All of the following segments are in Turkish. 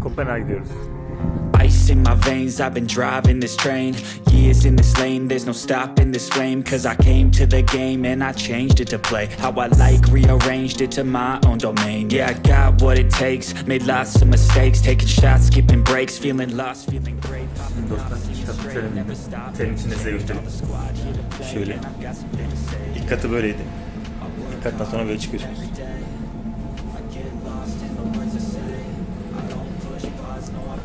Kopenhag'a gidiyoruz. Ice in my veins, I've been driving this train. Years in this lane, there's no stopping this flame. Cause I came to the game and I changed it to play. How I like, rearranged it to my own domain. Yeah, I got what it takes, made lots of mistakes. Taking shots, skipping breaks, feeling lost, feeling great. Senin, senin içinde size göstereyim. Şöyle. İlk katı böyleydi. İlk kattan sonra böyle çıkıyorsunuz.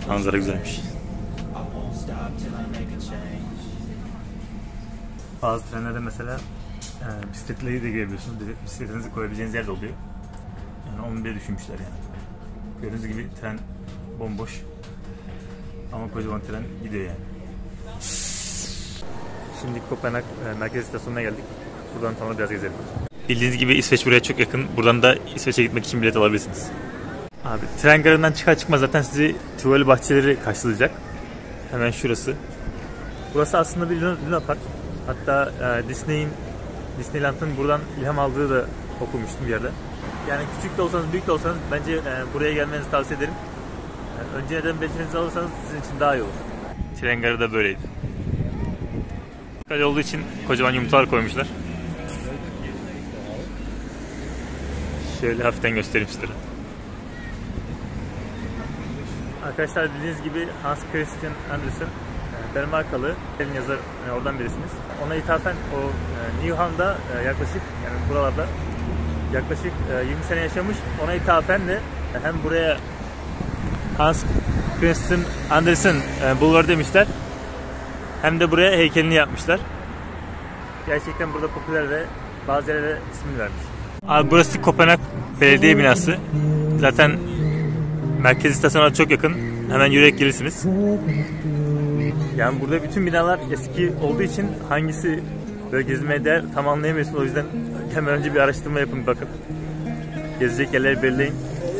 Manzara güzelmiş. Bazı trenlerde mesela e, bisikletleri de girebiliyorsunuz. Bir- Bisikletinizi koyabileceğiniz yer de oluyor. Yani onu bile düşünmüşler yani. Gördüğünüz gibi tren bomboş. Ama kocaman tren gidiyor yani. Şimdi Kopenhag e, merkez istasyonuna geldik. Buradan sonra biraz gezelim. Bildiğiniz gibi İsveç buraya çok yakın. Buradan da İsveç'e gitmek için bilet alabilirsiniz. Abi tren garından çıkar çıkmaz zaten sizi Tivoli bahçeleri karşılayacak. Hemen şurası. Burası aslında bir Luna Park. Hatta e, Disney'in Disneyland'ın buradan ilham aldığı da okumuştum bir yerde. Yani küçük de olsanız büyük de olsanız bence e, buraya gelmenizi tavsiye ederim. Yani önceden biletinizi alırsanız sizin için daha iyi olur. Tren garı da böyleydi. Kale olduğu için kocaman yumurtalar koymuşlar. Şöyle hafiften göstereyim sizlere. Arkadaşlar bildiğiniz gibi Hans Christian Andersen e, Danimarkalı, elin yazar e, oradan birisiniz. Ona ithafen o e, Newham'da yaklaşık yani buralarda yaklaşık e, 20 sene yaşamış. Ona ithafen de hem buraya Hans Christian Andersen Bulvarı demişler. Hem de buraya heykelini yapmışlar. Gerçekten burada popüler ve bazı yerlere ismini vermiş. Abi burası Kopenhag Belediye binası. Zaten merkez istasyona çok yakın. Hemen yürüyerek gelirsiniz. Yani burada bütün binalar eski olduğu için hangisi böyle gezmeye değer tam anlayamıyorsun. O yüzden hemen önce bir araştırma yapın bakın. Gezecek yerleri belirleyin.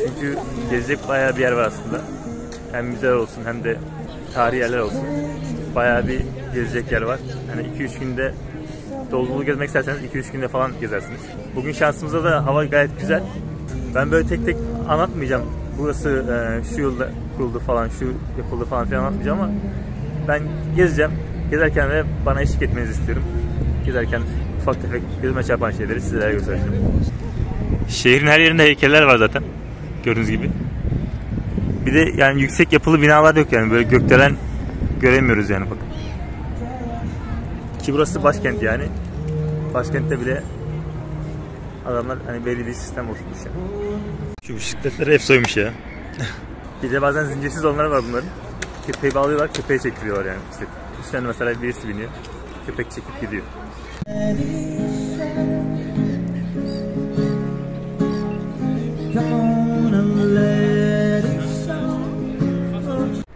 Çünkü gezecek bayağı bir yer var aslında. Hem müzeler olsun hem de tarihi yerler olsun. Bayağı bir gezecek yer var. Hani 2-3 günde dolu dolu gezmek isterseniz 2-3 günde falan gezersiniz. Bugün şansımıza da hava gayet güzel. Ben böyle tek tek anlatmayacağım. Burası e, şu yılda kuruldu falan, şu yapıldı falan filan anlatmayacağım ama ben gezeceğim. Gezerken de bana eşlik etmenizi istiyorum. Gezerken ufak tefek gözüme çarpan şeyleri sizlere göstereceğim. Şehrin her yerinde heykeller var zaten. Gördüğünüz gibi. Bir de yani yüksek yapılı binalar yok yani böyle gökdelen göremiyoruz yani bakın. Ki burası başkent yani. Başkentte bile adamlar hani belli bir sistem oturmuş yani. Şu bisikletleri hep soymuş ya. bir de bazen zincirsiz olanlar var bunların. Köpeği bağlıyorlar, köpeği çektiriyorlar yani bisiklet. Üstlerine mesela birisi biniyor. Köpek çekip gidiyor.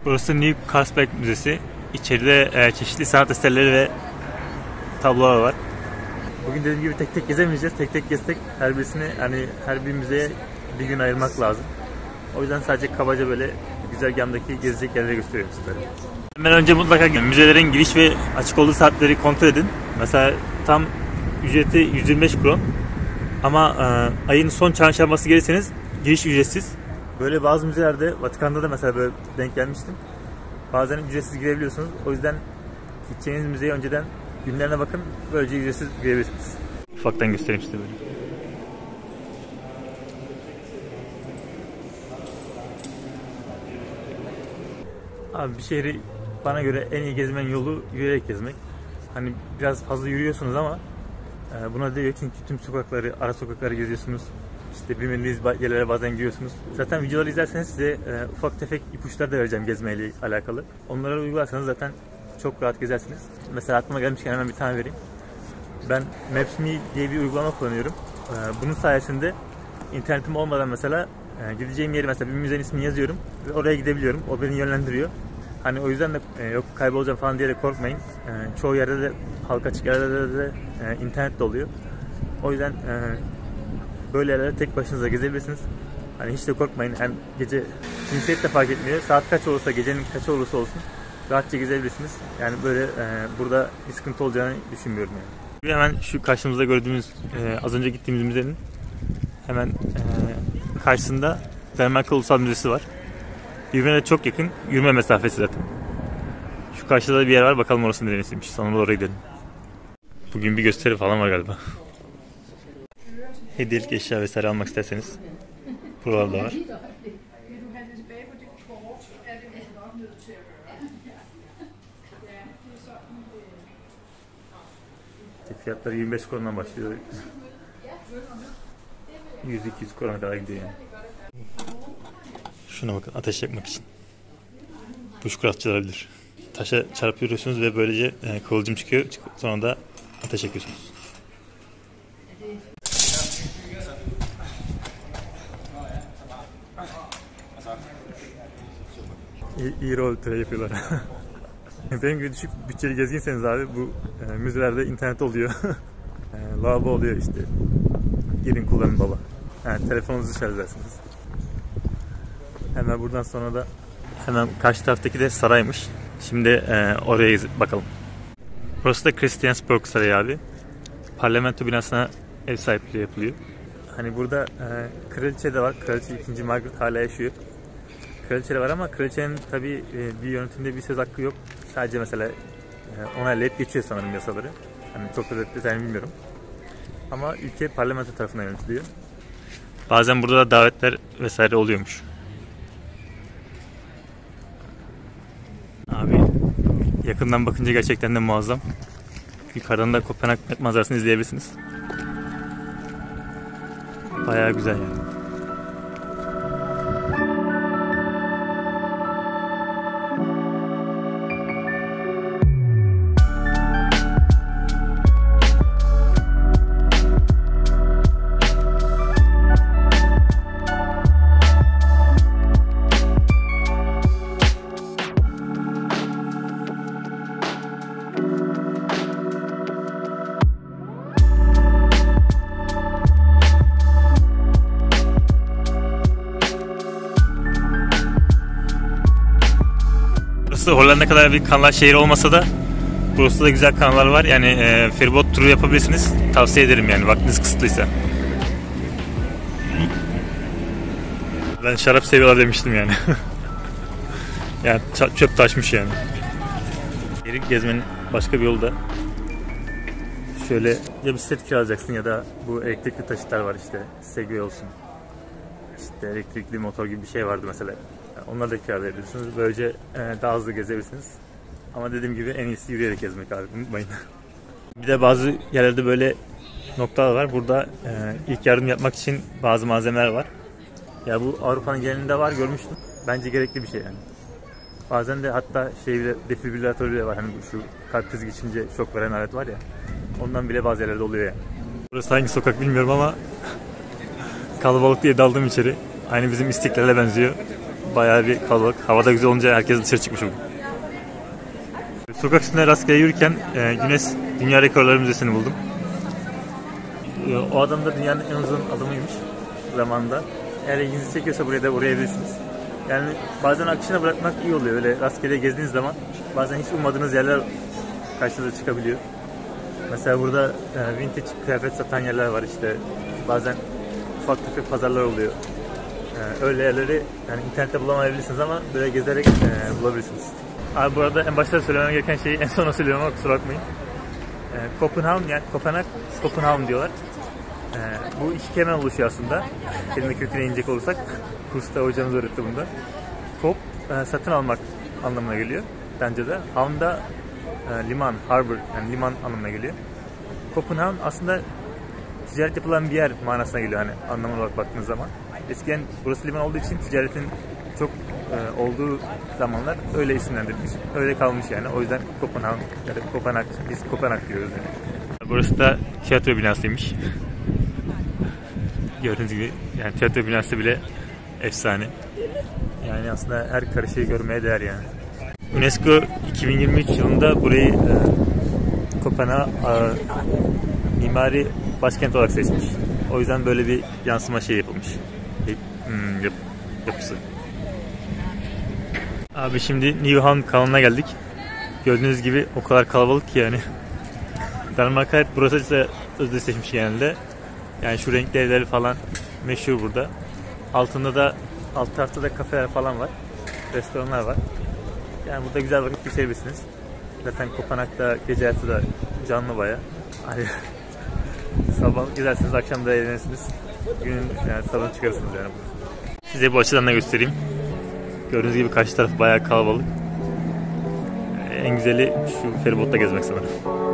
Burası New Carlsberg Müzesi. İçeride e, çeşitli sanat eserleri ve tablolar var. Bugün dediğim gibi tek tek gezemeyeceğiz. Tek tek gezsek her birisini hani her bir müzeye bir gün ayırmak lazım. O yüzden sadece kabaca böyle güzergahımdaki gezecek yerleri gösteriyorum sizlere. Hemen önce mutlaka müzelerin giriş ve açık olduğu saatleri kontrol edin. Mesela tam ücreti 125 kron. Ama e, ayın son çarşambası gelirseniz giriş ücretsiz. Böyle bazı müzelerde, Vatikan'da da mesela böyle denk gelmiştim. Bazen ücretsiz girebiliyorsunuz. O yüzden gideceğiniz müzeye önceden günlerine bakın. Böylece ücretsiz girebilirsiniz. Ufaktan göstereyim size böyle. Abi bir şehri bana göre en iyi gezmenin yolu yürüyerek gezmek. Hani biraz fazla yürüyorsunuz ama e, buna değiyor çünkü tüm sokakları, ara sokakları geziyorsunuz. İşte bilmediğiniz yerlere bazen giriyorsunuz. Zaten videoları izlerseniz size e, ufak tefek ipuçları da vereceğim gezmeyle alakalı. Onları uygularsanız zaten çok rahat gezersiniz. Mesela aklıma gelmişken hemen bir tane vereyim. Ben Maps.me diye bir uygulama kullanıyorum. E, bunun sayesinde internetim olmadan mesela e, gideceğim yeri mesela bir müzenin ismini yazıyorum ve oraya gidebiliyorum. O beni yönlendiriyor. Hani o yüzden de e, yok kaybolacağım falan diye de korkmayın. E, çoğu yerde de halka açık yerlerde de e, internet de oluyor. O yüzden e, böyle yerlere tek başınıza gezebilirsiniz. Hani hiç de korkmayın. Hem gece cinsiyet de fark etmiyor. Saat kaç olursa, gecenin kaç olursa olsun rahatça gezebilirsiniz. Yani böyle e, burada bir sıkıntı olacağını düşünmüyorum yani. Hemen şu karşımızda gördüğümüz e, az önce gittiğimiz müzenin hemen karşısında Danimarka Ulusal Müzesi var. Birbirine çok yakın. Yürüme mesafesi zaten. Şu karşıda da bir yer var. Bakalım orası neresiymiş. Sanırım oraya gidelim. Bugün bir gösteri falan var galiba. Hediyelik eşya vesaire almak isterseniz buralarda var. Fiyatları 25 koronadan başlıyor. 100-200 korona kadar gidiyor yani. Şuna bakın ateş yakmak için. Bushcraftçılar bilir. Taşa çarpıyorsunuz ve böylece e, kıvılcım çıkıyor. Çık- Sonra da ateş yakıyorsunuz. İyi, iyi rol play yapıyorlar. Benim gibi düşük bütçeli gezginseniz abi bu e, müzelerde internet oluyor. e, lavabo oluyor işte. Girin kullanın baba. Yani telefonunuzu şarj. Hemen buradan sonra da hemen karşı taraftaki de saraymış. Şimdi e, oraya bakalım. Burası da Christiansborg Sarayı abi. Parlamento binasına ev sahipliği yapılıyor. Hani burada e, kraliçe de var. Kraliçe 2. Margaret hala yaşıyor. Kraliçe de var ama kraliçenin tabii e, bir yönetimde bir söz hakkı yok. Sadece mesela e, onaylayıp geçiyor sanırım yasaları. Hani çok da bilmiyorum. Ama ülke parlamento tarafından yönetiliyor. Bazen burada da davetler vesaire oluyormuş. Abi yakından bakınca gerçekten de muazzam. Yukarıdan da Kopenhag manzarasını izleyebilirsiniz. Bayağı güzel yani. Burası Hollanda kadar bir kanal şehri olmasa da burası da güzel kanallar var. Yani e, feribot turu yapabilirsiniz. Tavsiye ederim yani vaktiniz kısıtlıysa. Ben şarap seviyorlar demiştim yani. yani çöp taşmış yani. Geri gezmenin başka bir yolu da şöyle ya bisiklet kiralayacaksın ya da bu elektrikli taşıtlar var işte Segway olsun. İşte elektrikli motor gibi bir şey vardı mesela. Onları da kiralayabilirsiniz. Böylece e, daha hızlı gezebilirsiniz. Ama dediğim gibi en iyisi yürüyerek gezmek abi unutmayın. bir de bazı yerlerde böyle noktalar var. Burada e, ilk yardım yapmak için bazı malzemeler var. Ya bu Avrupa'nın genelinde var görmüştüm. Bence gerekli bir şey yani. Bazen de hatta şey bile defibrilatör bile var. Hani bu şu kalp krizi geçince şok veren alet var ya. Ondan bile bazı yerlerde oluyor yani. Burası hangi sokak bilmiyorum ama kalabalık diye daldım içeri. Aynı bizim istiklal'e benziyor. Bayağı bir kalabalık. Havada güzel olunca herkes dışarı çıkmış bugün. Sokak üstünde rastgele yürürken e, Güneş Dünya Rekorları Müzesi'ni buldum. E, o adam da dünyanın en uzun adamıymış zamanında. Eğer ilginizi çekiyorsa buraya da uğrayabilirsiniz. Yani bazen akışına bırakmak iyi oluyor. Öyle rastgele gezdiğiniz zaman bazen hiç ummadığınız yerler karşınıza çıkabiliyor. Mesela burada e, vintage kıyafet satan yerler var işte. Bazen ufak tefek pazarlar oluyor. E, öyle yerleri yani internette bulamayabilirsiniz ama böyle gezerek e, bulabilirsiniz. Abi bu arada en başta söylemem gereken şeyi en sona söylüyorum ama kusura bakmayın. E, Kopenhag yani Kopenhag, Kopenhag diyorlar. E, bu iki kelime oluşuyor aslında. Kelime köküne inecek olursak. Kursta hocamız öğretti bunda. Kop e, satın almak anlamına geliyor. Bence de. Havn da e, liman, harbor yani liman anlamına geliyor. Kopenhag aslında ticaret yapılan bir yer manasına geliyor hani anlamına olarak baktığınız zaman. Eskiden burası liman olduğu için ticaretin çok e, olduğu zamanlar öyle isimlendirilmiş. Öyle kalmış yani. O yüzden Kopenhag ya da Kopenhag, biz Kopenhag diyoruz yani. Burası da tiyatro binasıymış. Gördüğünüz gibi yani tiyatro binası bile efsane. Yani aslında her karışığı görmeye değer yani. UNESCO 2023 yılında burayı e, Kopenhag e, mimari başkent olarak seçmiş. O yüzden böyle bir yansıma şey yapılmış. Yapısı. Abi şimdi Newham kanalına geldik. Gördüğünüz gibi o kadar kalabalık ki yani. Danimarka hep burası ise özdeşleşmiş genelde. Yani şu renkli evleri falan meşhur burada. Altında da alt tarafta da kafeler falan var. restoranlar var. Yani burada güzel vakit geçirebilirsiniz. Zaten Kopenhag'da gece hayatı da canlı baya. Hani sabah gidersiniz, akşam da eğlenirsiniz. Günün yani tadını çıkarırsınız yani. Size bu açıdan da göstereyim. Gördüğünüz gibi karşı taraf bayağı kalabalık. En güzeli şu feribotta gezmek sanırım.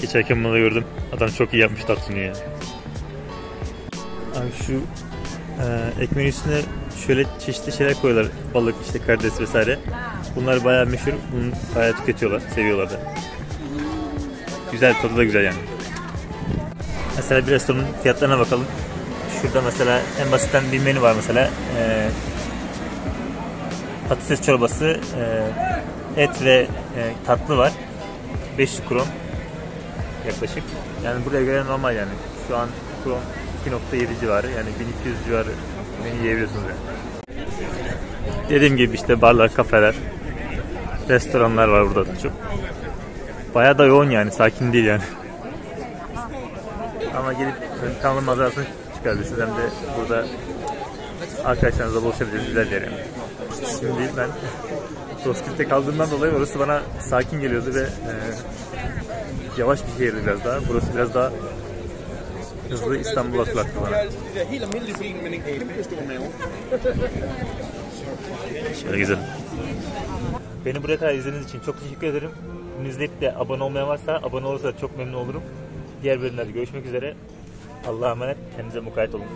Geçerken bunu da gördüm. Adam çok iyi yapmış tatlını yani. Abi şu e, ekmeğin üstüne şöyle çeşitli şeyler koyuyorlar. Balık, işte karides vesaire. Bunlar bayağı meşhur. Bunu bayağı tüketiyorlar, seviyorlar da. Güzel, tadı da güzel yani. Mesela bir restoranın fiyatlarına bakalım. Şurada mesela en basitten bir menü var mesela. E, patates çorbası, e, et ve e, tatlı var. 500 kron yaklaşık. Yani buraya göre normal yani. Şu an kron 2.7 civarı yani 1200 civarı menü yiyebiliyorsunuz yani. Dediğim gibi işte barlar, kafeler, restoranlar var burada da çok. Bayağı da yoğun yani sakin değil yani. Ama gelip kanalın manzarasını çıkarabilirsiniz hem de burada arkadaşlarınızla buluşabilirsiniz yani. Şimdi ben Roskilde'de kaldığımdan dolayı orası bana sakin geliyordu ve e, yavaş bir şehirdi biraz daha. Burası biraz daha hızlı İstanbul'a fırlattı bana. Şöyle güzel. Beni buraya kadar izlediğiniz için çok teşekkür ederim. Bunu izleyip de abone olmayan varsa abone olursa çok memnun olurum. Diğer bölümlerde görüşmek üzere. Allah'a emanet. Kendinize mukayyet olun.